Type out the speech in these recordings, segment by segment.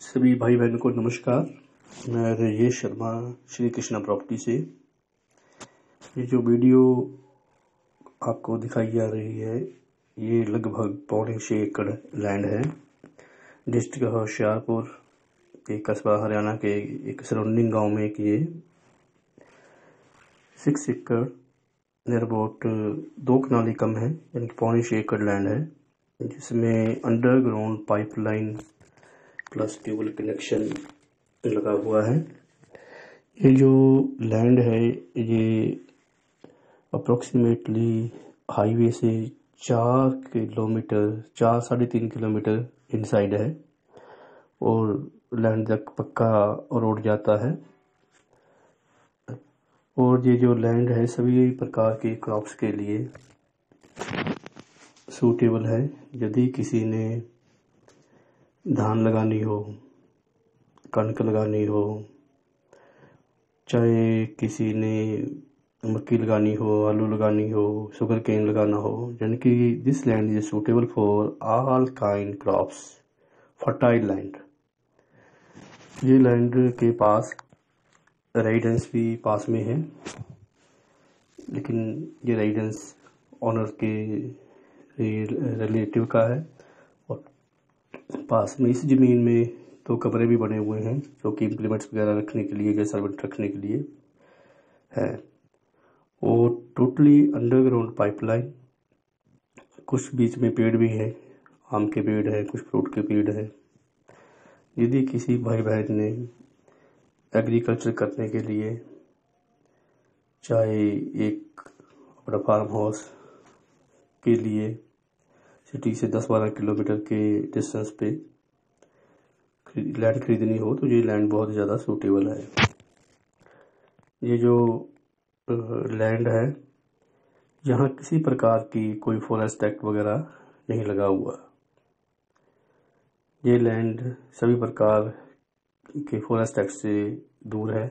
सभी भाई बहनों को नमस्कार। मैं राजेश शर्मा श्री कृष्णा प्रॉपर्टी से। ये जो वीडियो आपको दिखाई जा रही है, ये लगभग पौने छः एकड़ लैंड है। डिस्ट्रिक्ट होशियारपुर के कस्बा हरियाणा के एक सराउंडिंग गाँव में एक ये सिक्स एकड़ नियर अबाउट दो कनाली कम है, यानी कि पौने छः एकड़ लैंड है, जिसमें underground pipeline plus tubewell connection लगा हुआ है। ये जो लैंड है, ये अप्रोक्सीमेटली हाईवे से चार किलोमीटर चार साढ़े तीन किलोमीटर इनसाइड है और लैंड तक पक्का रोड जाता है। और ये जो लैंड है, सभी प्रकार के क्रॉप्स के लिए सूटेबल है। यदि किसी ने धान लगानी हो, कणक लगानी हो, चाहे किसी ने मक्की लगानी हो, आलू लगानी हो, शुगर केन लगाना हो, यानी कि this land is suitable for all kind crops fertile land ये लैंड के पास रेजिडेंस भी पास में है, लेकिन ये रेजिडेंस ऑनर के रिलेटिव का है। पास में, इस ज़मीन में तो कमरे भी बने हुए हैं, जो कि इम्प्लीमेंट्स वगैरह रखने के लिए या सर्वेंट रखने के लिए है। और टोटली अंडरग्राउंड पाइपलाइन कुछ बीच में पेड़ भी हैं, आम के पेड़ हैं, कुछ फ्रूट के पेड़ हैं। यदि किसी भाई बहन ने एग्रीकल्चर करने के लिए, चाहे एक अपना फार्म हाउस के लिए सिटी से दस बारह किलोमीटर के डिस्टेंस पे लैंड खरीदनी हो तो ये लैंड बहुत ज़्यादा सूटेबल है। ये जो लैंड है, यहाँ किसी प्रकार की कोई फॉरेस्ट एक्ट वगैरह नहीं लगा हुआ। ये लैंड सभी प्रकार के फॉरेस्ट एक्ट से दूर है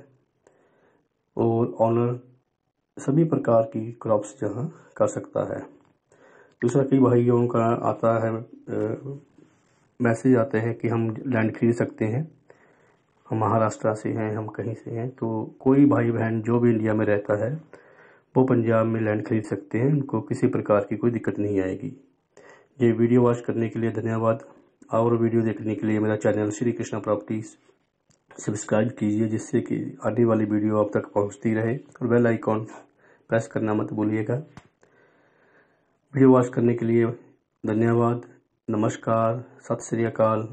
और ऑनर सभी प्रकार की क्रॉप्स यहाँ कर सकता है। दूसरा कई भाइयों का आता है मैसेज आते हैं कि हम लैंड खरीद सकते हैं। हम महाराष्ट्र से हैं, हम कहीं से हैं तो कोई भाई बहन जो भी इंडिया में रहता है, वो पंजाब में लैंड खरीद सकते हैं। उनको किसी प्रकार की कोई दिक्कत नहीं आएगी। ये वीडियो वॉच करने के लिए धन्यवाद। और वीडियो देखने के लिए मेरा channel Shri Krishna properties subscribe कीजिए, जिससे कि आने वाली वीडियो आप तक पहुँचती रहे। और बेल आइकॉन प्रेस करना मत भूलिएगा। वीडियो वॉच करने के लिए धन्यवाद। नमस्कार। सत श्री अकाल।